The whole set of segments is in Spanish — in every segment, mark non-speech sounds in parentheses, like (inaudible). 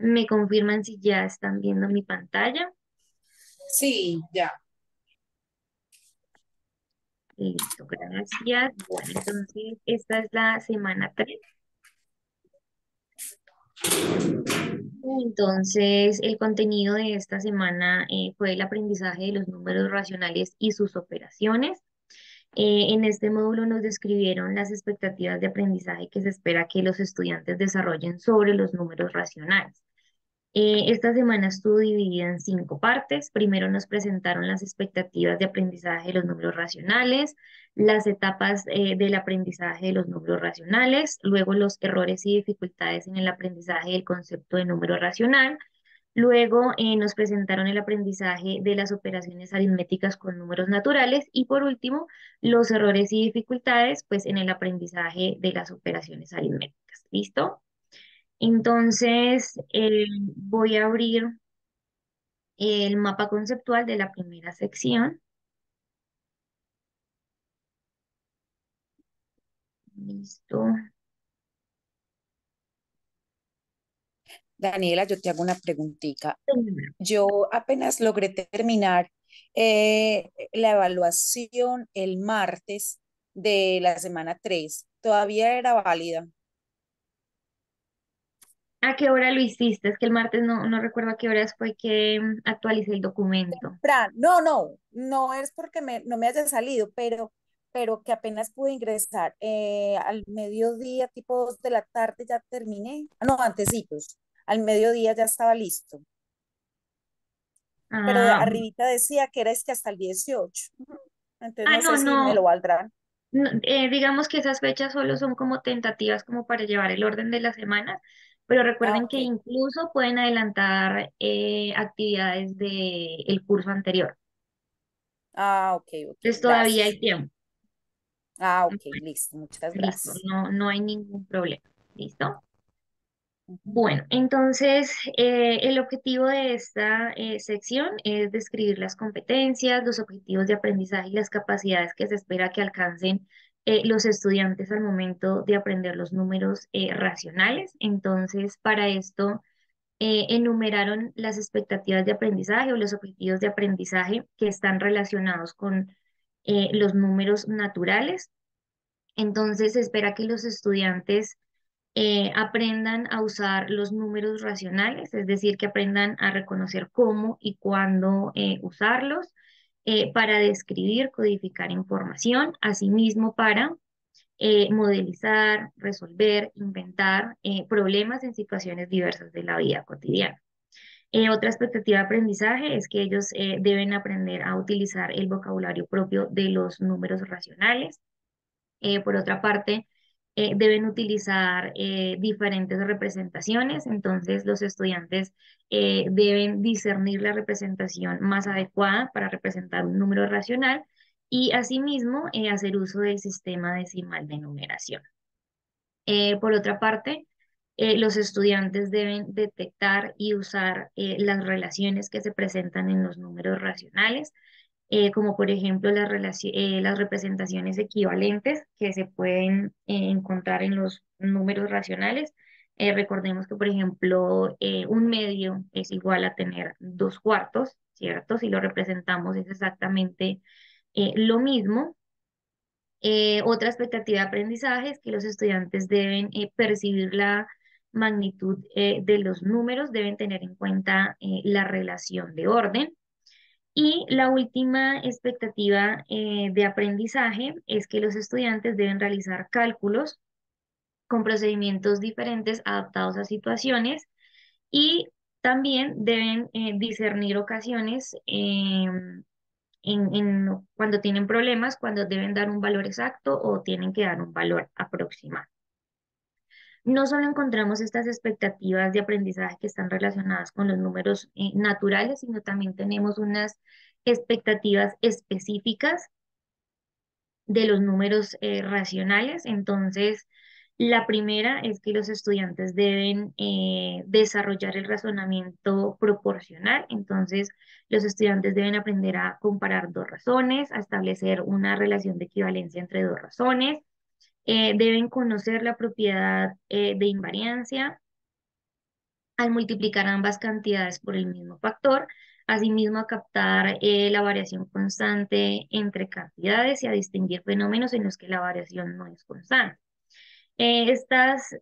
Me confirman si ya están viendo mi pantalla. Sí, ya. Listo, gracias. Bueno, entonces esta es la semana 3. Entonces, el contenido de esta semana eh, fue el aprendizaje de los números racionales y sus operaciones. Eh, en este módulo nos describieron las expectativas de aprendizaje que se espera que los estudiantes desarrollen sobre los números racionales. Eh, esta semana estuvo dividida en cinco partes. Primero nos presentaron las expectativas de aprendizaje de los números racionales, las etapas eh, del aprendizaje de los números racionales, luego los errores y dificultades en el aprendizaje del concepto de número racional. Luego eh, nos presentaron el aprendizaje de las operaciones aritméticas con números naturales y por último los errores y dificultades pues en el aprendizaje de las operaciones aritméticas. ¿Listo? Entonces, eh, voy a abrir el mapa conceptual de la primera sección. Listo. Daniela, yo te hago una preguntita. Yo apenas logré terminar eh, la evaluación el martes de la semana 3. ¿Todavía era válida? ¿A qué hora lo hiciste? Es que el martes no, no recuerdo a qué horas fue que mm, actualicé el documento. No, no, no es porque me, no me haya salido, pero, pero que apenas pude ingresar eh, al mediodía, tipo 2 de la tarde, ya terminé. Ah, no, antesitos. Al mediodía ya estaba listo. Pero Ah, arribita decía que era este hasta el 18. Entonces ah, no no, sé si me lo valdrán. no, eh, digamos que esas fechas solo son como tentativas como para llevar el orden de las semanas, pero Ah, recuerden que incluso pueden adelantar eh, actividades del curso anterior. Ah, ok, ok, Entonces todavía hay tiempo. Ah, ok, listo, muchas Listo, gracias. no, no hay ningún problema. ¿Listo? Bueno, entonces eh, el objetivo de esta eh, sección es describir las competencias, los objetivos de aprendizaje y las capacidades que se espera que alcancen eh, los estudiantes al momento de aprender los números eh, racionales. Entonces, para esto eh, enumeraron las expectativas de aprendizaje o los objetivos de aprendizaje que están relacionados con eh, los números naturales. Entonces, se espera que los estudiantes aprendan a usar los números racionales, es decir, que aprendan a reconocer cómo y cuándo usarlos eh, para describir, codificar información, asimismo para eh, modelizar, resolver, inventar eh, problemas en situaciones diversas de la vida cotidiana. Eh, otra expectativa de aprendizaje es que ellos deben aprender a utilizar el vocabulario propio de los números racionales. Por otra parte, eh, deben utilizar eh, diferentes representaciones, entonces los estudiantes eh, deben discernir la representación más adecuada para representar un número racional y asimismo hacer uso del sistema decimal de numeración. Por otra parte, los estudiantes deben detectar y usar las relaciones que se presentan en los números racionales eh, como por ejemplo las, eh, las representaciones equivalentes que se pueden eh, encontrar en los números racionales. Eh, recordemos que, por ejemplo, un medio es igual a tener dos cuartos, ¿cierto? Si lo representamos es exactamente lo mismo. Otra expectativa de aprendizaje es que los estudiantes deben percibir la magnitud de los números, deben tener en cuenta la relación de orden. Y la última expectativa eh, de aprendizaje es que los estudiantes deben realizar cálculos con procedimientos diferentes adaptados a situaciones y también deben eh, discernir ocasiones em, en, en cuando tienen problemas, cuando deben dar un valor exacto o tienen que dar un valor aproximado. No solo encontramos estas expectativas de aprendizaje que están relacionadas con los números eh, naturales, sino también tenemos unas expectativas específicas de los números eh, racionales. Entonces, la primera es que los estudiantes deben eh, desarrollar el razonamiento proporcional. Entonces, los estudiantes deben aprender a comparar dos razones, a establecer una relación de equivalencia entre dos razones. Eh, deben conocer la propiedad eh, de invariancia, al multiplicar ambas cantidades por el mismo factor, asimismo a captar eh, la variación constante entre cantidades y a distinguir fenómenos en los que la variación no es constante. Estas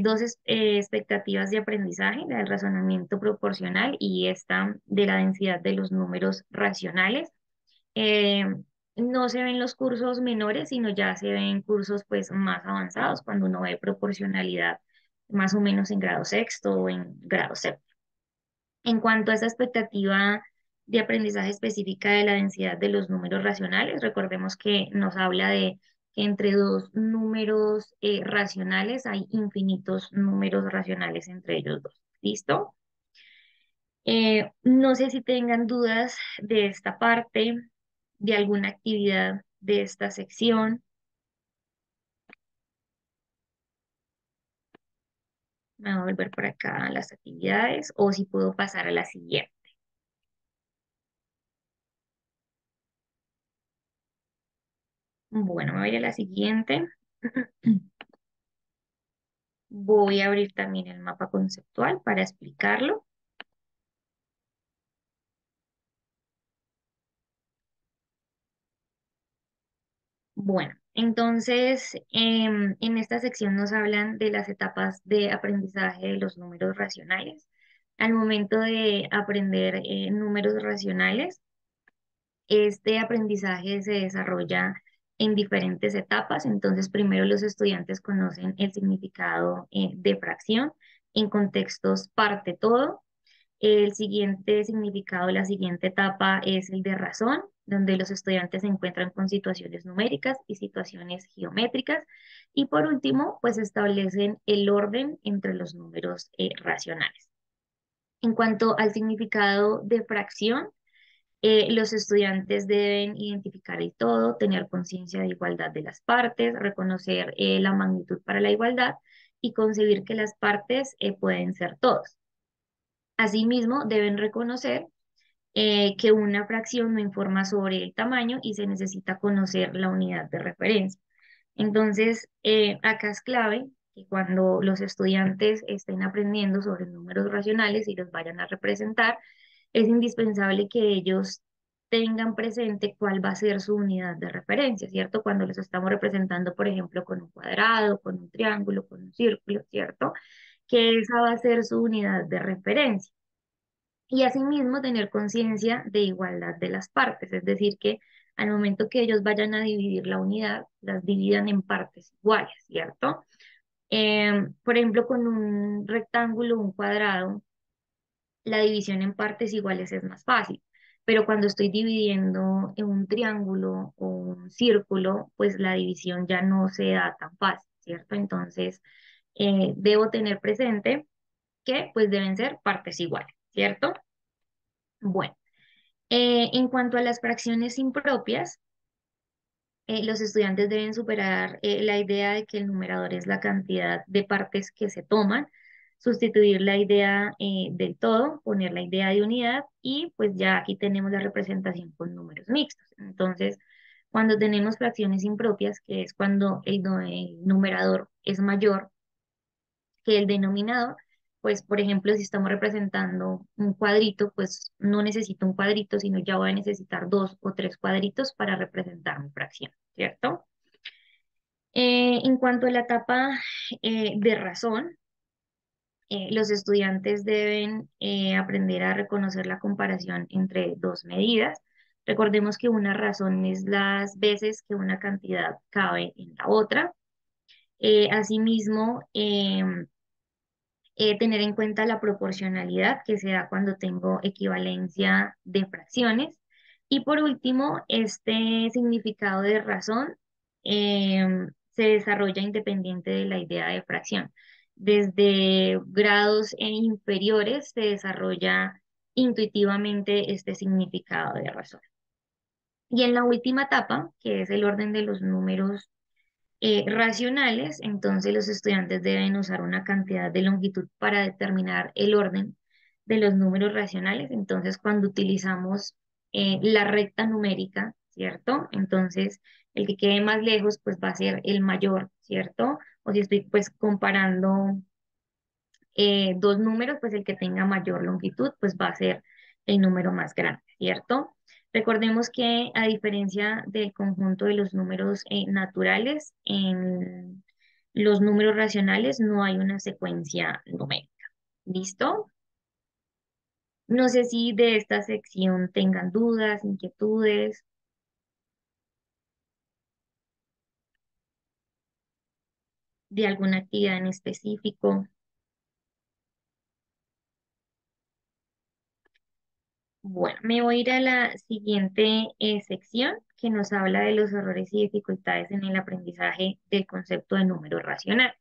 dos expectativas de aprendizaje, la del razonamiento proporcional y esta de la densidad de los números racionales, no se ven los cursos menores, sino ya se ven cursos pues más avanzados cuando uno ve proporcionalidad más o menos en grado sexto o en grado séptimo. En cuanto a esa expectativa de aprendizaje específica de la densidad de los números racionales, recordemos que nos habla de que entre dos números eh, racionales hay infinitos números racionales entre ellos dos. ¿Listo? Eh, no sé si tengan dudas de esta parte, de alguna actividad de esta sección. Me voy a volver por acá a las actividades o si puedo pasar a la siguiente. Bueno, me voy a la siguiente. (clears throat) Voy a abrir también el mapa conceptual para explicarlo. Bueno, entonces em, en esta sección nos hablan de las etapas de aprendizaje de los números racionales. Al momento de aprender eh, números racionales, este aprendizaje se desarrolla en diferentes etapas. Entonces, primero los estudiantes conocen el significado eh, de fracción en contextos parte-todo. El siguiente significado, la siguiente etapa es el de razón, donde los estudiantes se encuentran con situaciones numéricas y situaciones geométricas. Y por último, pues establecen el orden entre los números eh, racionales. En cuanto al significado de fracción, eh, los estudiantes deben identificar el todo, tener conciencia de igualdad de las partes, reconocer eh, la magnitud para la igualdad y concebir que las partes eh, pueden ser todos. Asimismo, deben reconocer que una fracción no informa sobre el tamaño y se necesita conocer la unidad de referencia. Entonces, acá es clave que cuando los estudiantes estén aprendiendo sobre números racionales y los vayan a representar, es indispensable que ellos tengan presente cuál va a ser su unidad de referencia, ¿cierto? Cuando los estamos representando, por ejemplo, con un cuadrado, con un triángulo, con un círculo, ¿cierto? Que esa va a ser su unidad de referencia. Y asimismo tener conciencia de igualdad de las partes, es decir, que al momento que ellos vayan a dividir la unidad, las dividan en partes iguales, ¿cierto? Em, por ejemplo, con un rectángulo, un cuadrado, la división en partes iguales es más fácil. Pero cuando estoy dividiendo en un triángulo o un círculo, pues la división ya no se da tan fácil, ¿cierto? Entonces, eh, debo tener presente que pues deben ser partes iguales, ¿cierto? Bueno, eh, en cuanto a las fracciones impropias, eh, los estudiantes deben superar la idea de que el numerador es la cantidad de partes que se toman sustituir la idea eh, del todo, poner la idea de unidad y pues ya aquí tenemos la representación con números mixtos. Entonces, cuando tenemos fracciones impropias, que es cuando el numerador es mayor que el denominador, pues por ejemplo, si estamos representando un cuadrito, pues no necesito un cuadrito, sino ya voy a necesitar dos o tres cuadritos para representar mi fracción, ¿cierto? Eh, en cuanto a la etapa eh, de razón, eh, los estudiantes deben aprender a reconocer la comparación entre dos medidas. Recordemos que una razón es las veces que una cantidad cabe en la otra. Asimismo, em, tener en cuenta la proporcionalidad que se da cuando tengo equivalencia de fracciones. Y por último, este significado de razón em, se desarrolla independiente de la idea de fracción desde grados inferiores se desarrolla intuitivamente este significado de razón. Y en la última etapa, que es el orden de los números eh, racionales, entonces los estudiantes deben usar una cantidad de longitud para determinar el orden de los números racionales. Entonces, cuando utilizamos eh, la recta numérica, ¿cierto? Entonces, el que quede más lejos, pues va a ser el mayor, ¿cierto? o si estoy pues comparando eh, dos números, pues el que tenga mayor longitud, pues va a ser el número más grande, ¿cierto? Recordemos que a diferencia del conjunto de los números eh, naturales, en los números racionales no hay una secuencia numérica. ¿Listo? No sé si de esta sección tengan dudas, inquietudes. de alguna actividad en específico. Bueno, me voy a ir a la siguiente eh, sección que nos habla de los errores y dificultades en el aprendizaje del concepto de número racional.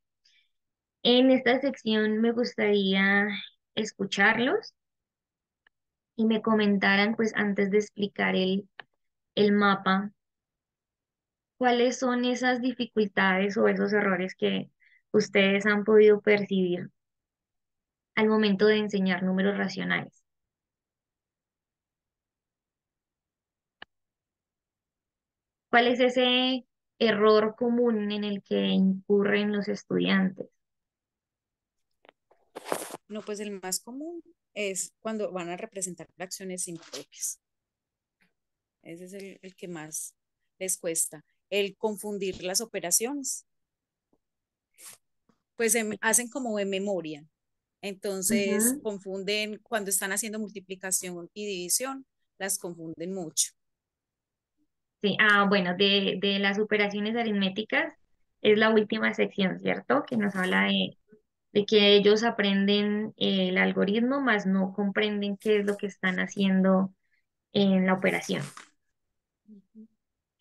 En esta sección me gustaría escucharlos y me comentaran, pues antes de explicar el, el mapa, cuáles son esas dificultades o esos errores que ustedes han podido percibir al momento de enseñar números racionales. ¿Cuál es ese error común en el que incurren los estudiantes? No, pues el más común es cuando van a representar fracciones impropias. Ese es el, que más les cuesta. El confundir las operaciones. Pues hacen como de memoria. Entonces confunden cuando están haciendo multiplicación y división, las confunden mucho. Sí, ah, bueno, de, las operaciones aritméticas es la última sección, ¿cierto? Que nos habla de, de que ellos aprenden el algoritmo, más no comprenden qué es lo que están haciendo en la operación.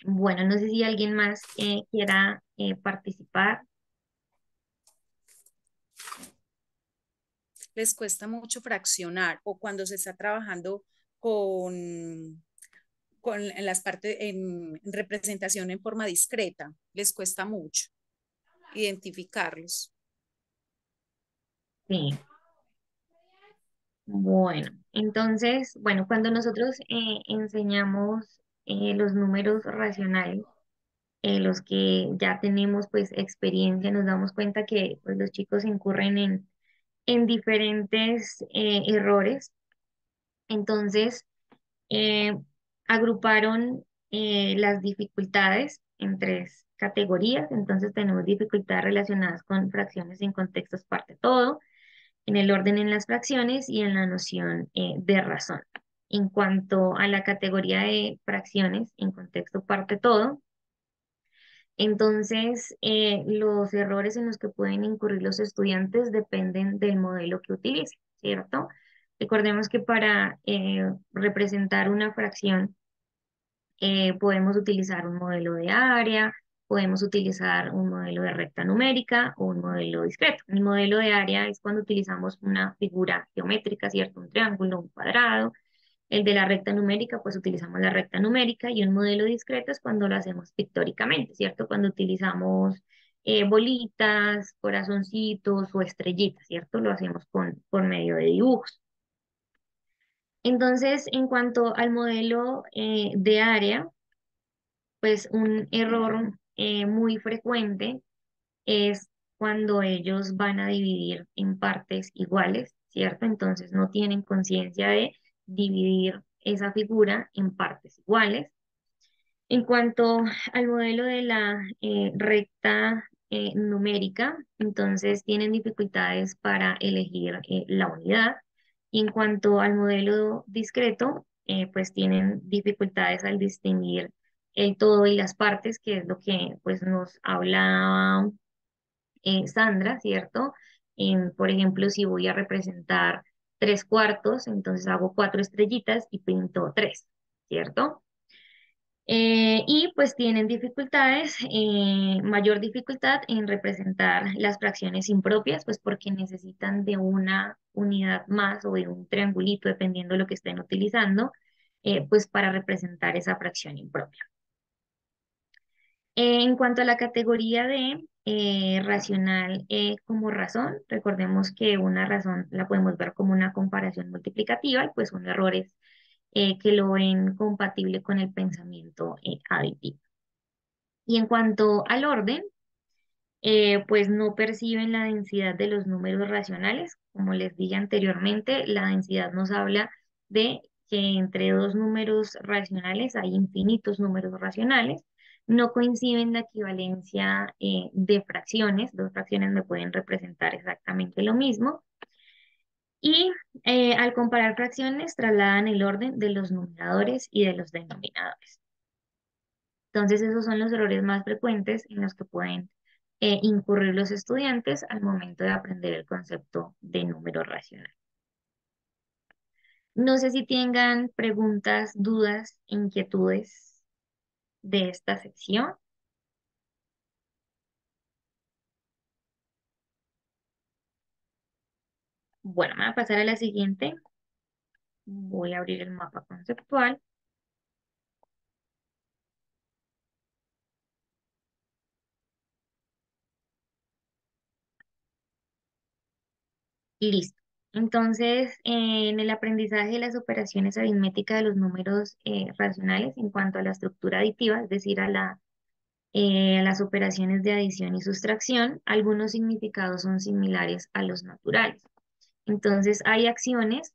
Bueno, no sé si alguien más eh, quiera eh, participar. Les cuesta mucho fraccionar o cuando se está trabajando con con en las partes en representación en forma discreta, les cuesta mucho identificarlos. Sí. Bueno, entonces, bueno, cuando nosotros eh, enseñamos eh, los números racionales, eh, los que ya tenemos pues experiencia, nos damos cuenta que pues, los chicos incurren en, en diferentes errores. Entonces, agruparon eh, las dificultades en tres categorías. Entonces tenemos dificultades relacionadas con fracciones en contextos parte todo, en el orden en las fracciones y en la noción eh, de razón. En cuanto a la categoría de fracciones en contexto parte todo, entonces eh, los errores en los que pueden incurrir los estudiantes dependen del modelo que utilicen, ¿cierto? Recordemos que para representar una fracción eh, podemos utilizar un modelo de área, podemos utilizar un modelo de recta numérica o un modelo discreto. El modelo de área es cuando utilizamos una figura geométrica, ¿cierto? Un triángulo, un cuadrado. El de la recta numérica, pues utilizamos la recta numérica y un modelo discreto es cuando lo hacemos pictóricamente, ¿cierto? Cuando utilizamos eh, bolitas, corazoncitos o estrellitas, ¿cierto? Lo hacemos con, por medio de dibujos. Entonces, en cuanto al modelo eh, de área, pues un error eh, muy frecuente es cuando ellos van a dividir en partes iguales, ¿cierto? Entonces no tienen conciencia de dividir esa figura en partes iguales. En cuanto al modelo de la eh, recta numérica, entonces tienen dificultades para elegir la unidad. En cuanto al modelo discreto, eh, pues tienen dificultades al distinguir el todo y las partes, que es lo que pues nos habla eh, Sandra, ¿cierto? por ejemplo, si voy a representar tres cuartos, entonces hago cuatro estrellitas y pinto tres, ¿cierto? Eh, y pues tienen dificultades, eh, mayor dificultad en representar las fracciones impropias, pues porque necesitan de una unidad más o de un triangulito, dependiendo de lo que estén utilizando, eh, pues para representar esa fracción impropia. en cuanto a la categoría de racional como razón, recordemos que una razón la podemos ver como una comparación multiplicativa y pues son errores eh, que lo ven compatible con el pensamiento eh, aditivo. Y en cuanto al orden, eh, pues no perciben la densidad de los números racionales. Como les dije anteriormente, la densidad nos habla de que entre dos números racionales hay infinitos números racionales. No coinciden la equivalencia de fracciones. Dos fracciones me pueden representar exactamente lo mismo. Y eh, al comparar fracciones, trasladan el orden de los numeradores y de los denominadores. Entonces, esos son los errores más frecuentes en los que pueden eh, incurrir los estudiantes al momento de aprender el concepto de número racional. No sé si tengan preguntas, dudas, inquietudes de esta sección. Bueno, me voy a pasar a la siguiente. Voy a abrir el mapa conceptual. Listo. Entonces, en el aprendizaje de las operaciones aritméticas de los números eh, racionales en cuanto a la estructura aditiva, es decir, eh, a las operaciones de adición y sustracción, algunos significados son similares a los naturales. Entonces, hay acciones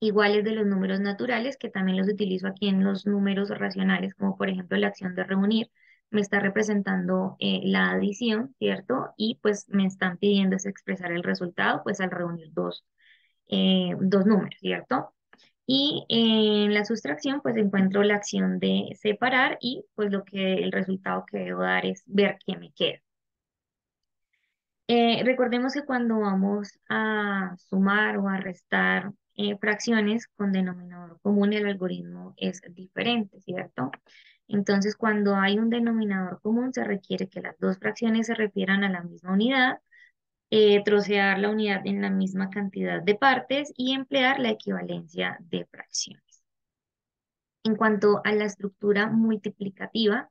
iguales de los números naturales, que también los utilizo aquí en los números racionales, como por ejemplo la acción de reunir, me está representando eh, la adición, ¿cierto? Y pues me están pidiendo es expresar el resultado, pues al reunir dos, eh, dos números, ¿cierto? Y en la sustracción, pues encuentro la acción de separar y pues lo que el resultado que debo dar es ver qué me queda. Eh, recordemos que cuando vamos a sumar o a restar eh, fracciones con denominador común, el algoritmo es diferente, ¿cierto? Entonces, cuando hay un denominador común, se requiere que las dos fracciones se refieran a la misma unidad, eh, trocear la unidad en la misma cantidad de partes y emplear la equivalencia de fracciones. En cuanto a la estructura multiplicativa,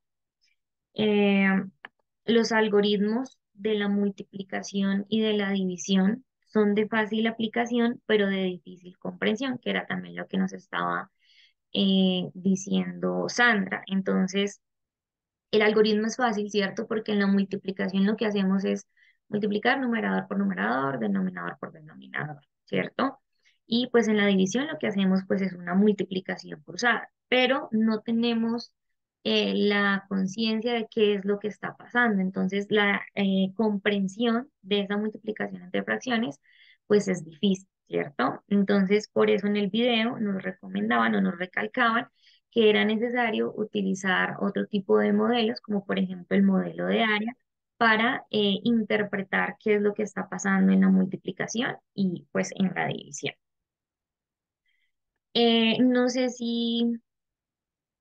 los algoritmos de la multiplicación y de la división son de fácil aplicación, pero de difícil comprensión, que era también lo que nos estaba eh, diciendo Sandra. Entonces, el algoritmo es fácil, ¿cierto? Porque en la multiplicación lo que hacemos es multiplicar numerador por numerador, denominador por denominador, ¿cierto? Y pues en la división lo que hacemos pues es una multiplicación cruzada, pero no tenemos eh, la conciencia de qué es lo que está pasando. Entonces, la eh, comprensión de esa multiplicación entre fracciones, pues es difícil, ¿cierto? Entonces, por eso en el video nos recomendaban o nos recalcaban que era necesario utilizar otro tipo de modelos, como por ejemplo el modelo de área, para eh, interpretar qué es lo que está pasando en la multiplicación y pues en la división. no sé si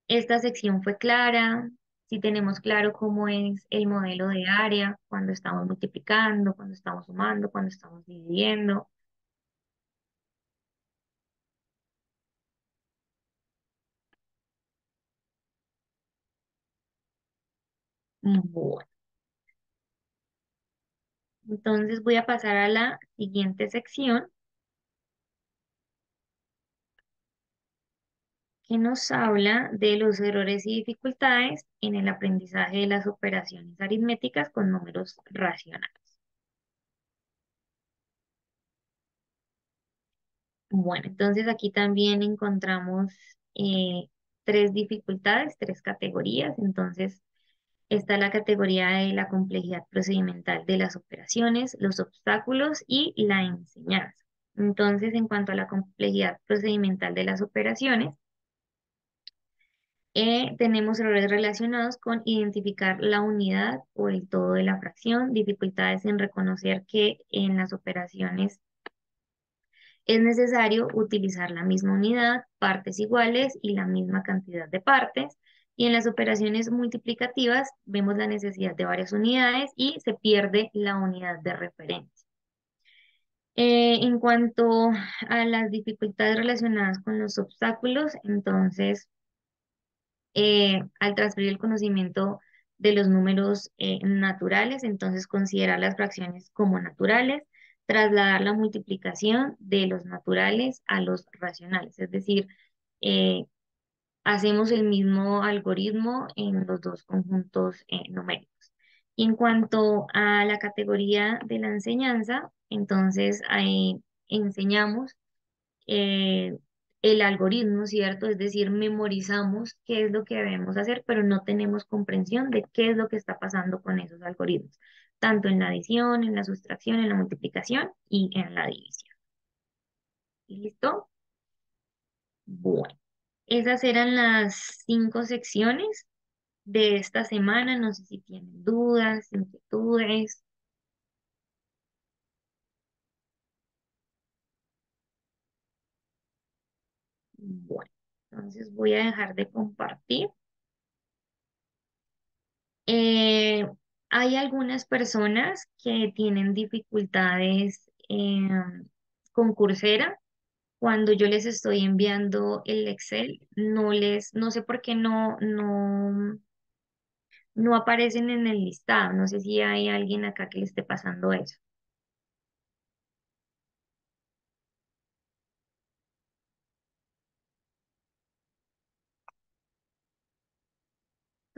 esta sección fue clara, si tenemos claro cómo es el modelo de área, cuando estamos multiplicando, cuando estamos sumando, cuando estamos dividiendo. Bueno. Entonces voy a pasar a la siguiente sección que nos habla de los errores y dificultades en el aprendizaje de las operaciones aritméticas con números racionales. Bueno, entonces aquí también encontramos eh, tres dificultades, tres categorías. Entonces, está la categoría de la complejidad procedimental de las operaciones, los obstáculos y la enseñanza. Entonces, en cuanto a la complejidad procedimental de las operaciones, eh, tenemos errores relacionados con identificar la unidad o el todo de la fracción, dificultades en reconocer que en las operaciones es necesario utilizar la misma unidad, partes iguales y la misma cantidad de partes. Y en las operaciones multiplicativas vemos la necesidad de varias unidades y se pierde la unidad de referencia. Eh, en cuanto a las dificultades relacionadas con los obstáculos, entonces eh, al transferir el conocimiento de los números eh, naturales, entonces considerar las fracciones como naturales, trasladar la multiplicación de los naturales a los racionales, es decir, eh, hacemos el mismo algoritmo en los dos conjuntos numéricos. Y en cuanto a la categoría de la enseñanza, entonces ahí enseñamos el algoritmo, ¿cierto? Es decir, memorizamos qué es lo que debemos hacer, pero no tenemos comprensión de qué es lo que está pasando con esos algoritmos, tanto en la adición, en la sustracción, en la multiplicación y en la división. ¿Listo? Bueno, esas eran las cinco secciones de esta semana. No sé si tienen dudas, inquietudes. Bueno, entonces voy a dejar de compartir. Eh, hay algunas personas que tienen dificultades eh, con Coursera. Cuando yo les estoy enviando el Excel, no les, no sé por qué no, no, no aparecen en el listado. No sé si hay alguien acá que le esté pasando eso.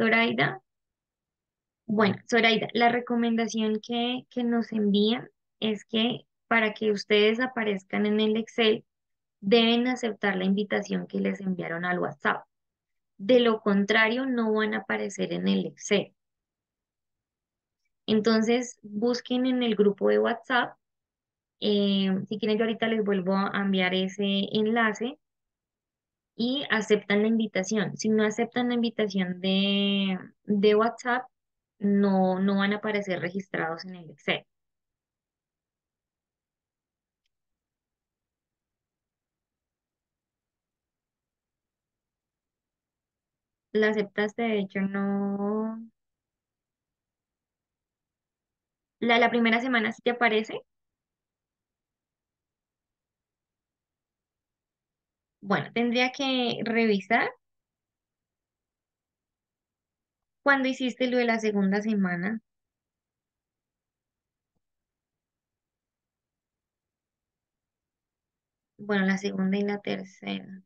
Zoraida. Bueno, Zoraida, la recomendación que, que nos envían es que para que ustedes aparezcan en el Excel, deben aceptar la invitación que les enviaron al WhatsApp. De lo contrario, no van a aparecer en el Excel. Entonces, busquen en el grupo de WhatsApp. eh, si quieren, yo ahorita les vuelvo a enviar ese enlace y aceptan la invitación. Si no aceptan la invitación de, de WhatsApp, no, no van a aparecer registrados en el Excel. La aceptaste, de hecho, no. La, la primera semana sí te aparece. Bueno, tendría que revisar cuando hiciste lo de la segunda semana. Bueno, la segunda y la tercera.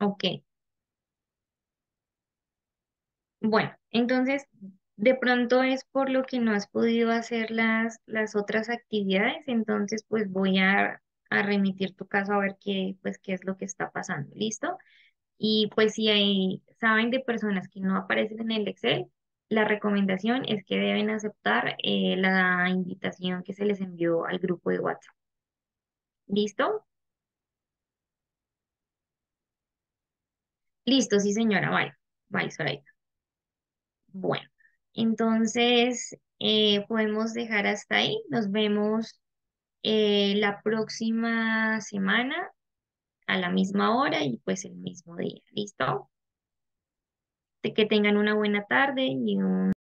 Ok. Bueno, entonces, de pronto es por lo que no has podido hacer las, las otras actividades, entonces pues voy a, a remitir tu caso a ver qué, pues, qué es lo que está pasando. ¿Listo? Y pues si hay, saben de personas que no aparecen en el Excel, la recomendación es que deben aceptar eh, la invitación que se les envió al grupo de WhatsApp. ¿Listo? Listo, sí señora, vale. Vale, Soraya. Bueno, entonces eh, podemos dejar hasta ahí. Nos vemos eh, la próxima semana a la misma hora y pues el mismo día. ¿Listo? Que tengan una buena tarde y un